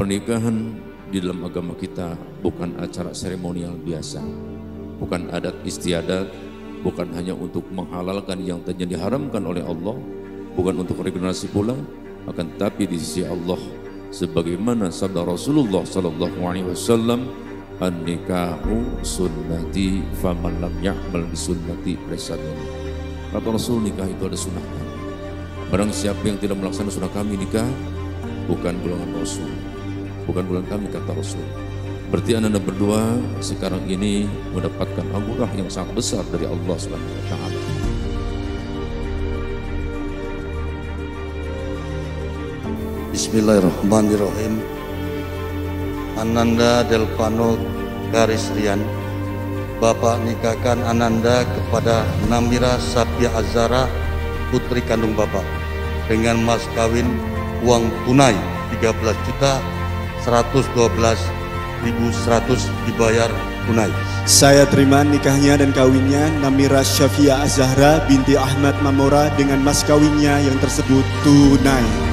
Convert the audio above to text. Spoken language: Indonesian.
pernikahan di dalam agama kita bukan acara seremonial biasa, bukan adat istiadat, bukan hanya untuk menghalalkan yang tadinya diharamkan oleh Allah, bukan untuk regenerasi pula, akan tapi di sisi Allah sebagaimana sabda Rasulullah sallallahu alaihi wasallam an-nikahu sunnati faman lam ya'mal bi sunnati Kata Rasul nikah itu ada sunnah. Barang siapa yang tidak melaksanakan sunnah kami nikah bukan golongan Rasul. Bukan golongan kami kata Rasul. Berarti anda berdua sekarang ini mendapatkan anugerah yang sangat besar dari Allah Subhanahu wa taala. Bismillahirrahmanirrahim. Ananda Delpano Garis Rian Bapak nikahkan Ananda kepada Namira Sapia Azara putri kandung Bapak dengan mas kawin uang tunai 13 juta 112 1.100 dibayar tunai. Saya terima nikahnya dan kawinnya Namira Syafia Azahra binti Ahmad Mamora dengan mas kawinnya yang tersebut tunai.